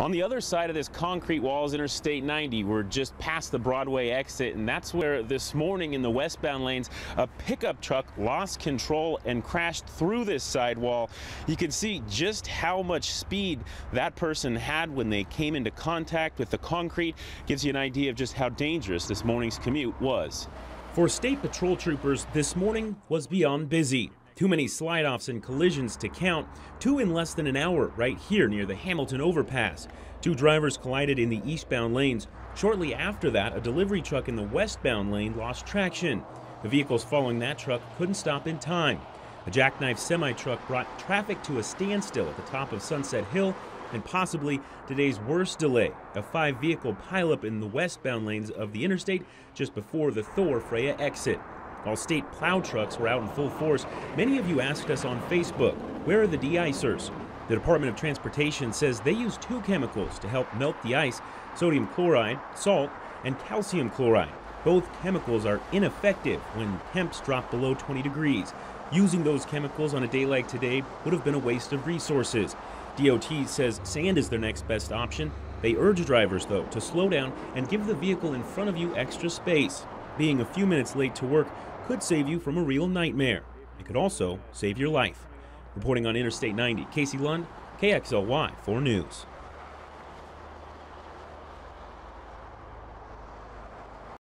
On the other side of this concrete wall is Interstate 90. We're just past the Broadway exit, and that's where this morning in the westbound lanes, a pickup truck lost control and crashed through this sidewall. You can see just how much speed that person had when they came into contact with the concrete. Gives you an idea of just how dangerous this morning's commute was. For state patrol troopers, this morning was beyond busy. Too many slide offs and collisions to count, two in less than an hour right here near the Hamilton overpass. Two drivers collided in the eastbound lanes. Shortly after that, a delivery truck in the westbound lane lost traction. The vehicles following that truck couldn't stop in time. A jackknife semi truck brought traffic to a standstill at the top of Sunset Hill, and possibly today's worst delay a five vehicle pileup in the westbound lanes of the interstate just before the Thor Freya exit. While state plow trucks were out in full force, many of you asked us on Facebook, where are the de-icers? The Department of Transportation says they use two chemicals to help melt the ice, sodium chloride, salt, and calcium chloride. Both chemicals are ineffective when temps drop below 20 degrees. Using those chemicals on a day like today would have been a waste of resources. DOT says sand is their next best option. They urge drivers, though, to slow down and give the vehicle in front of you extra space. Being a few minutes late to work could save you from a real nightmare. It could also save your life. Reporting on Interstate 90, Casey Lund, KXLY 4 News.